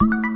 you